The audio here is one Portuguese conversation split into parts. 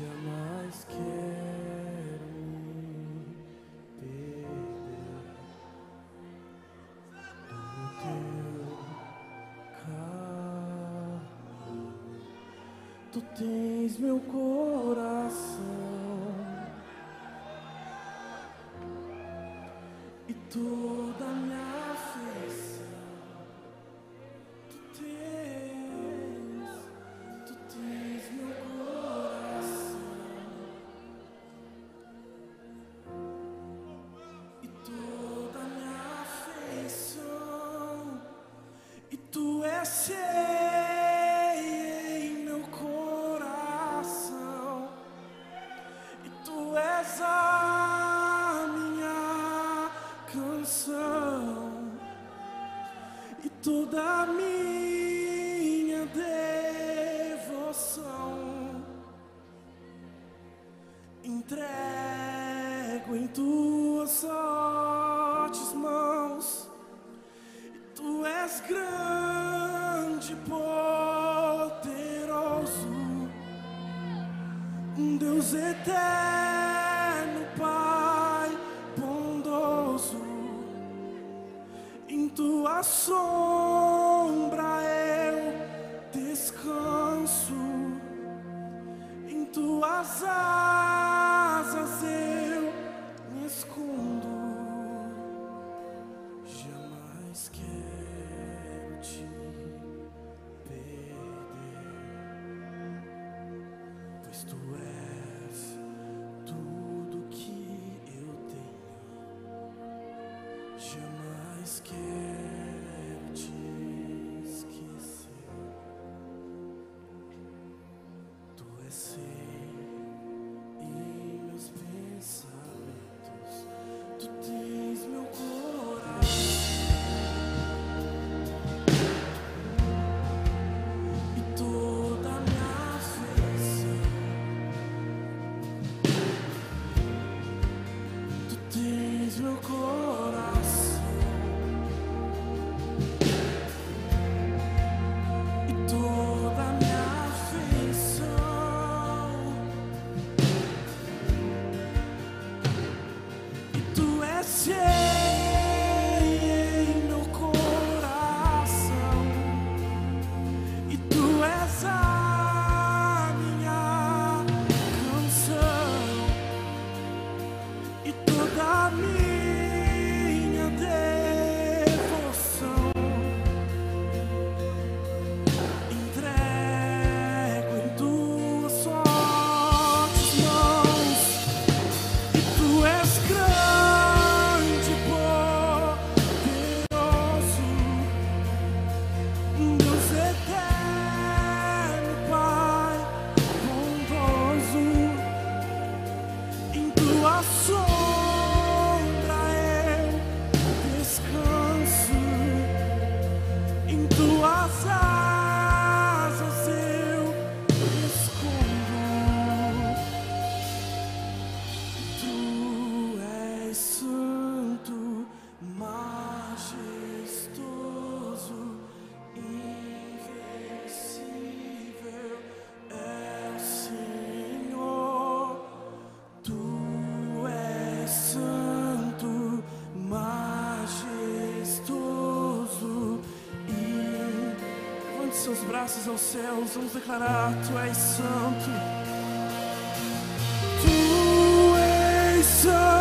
jamais quero me perder do teu carro. Tu tens meu coração e toda minha afeição. és a minha canção e toda a minha devoção. Entrego em tuas fortes mãos e tu és grande poderoso um Deus eterno. tua sombra eu descanso, em tuas asas eu me escondo. Jamais quero te perder, pois tu és. Skin. me. seus braços aos céus, vamos declarar: Tu és santo. Tu és santo.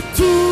to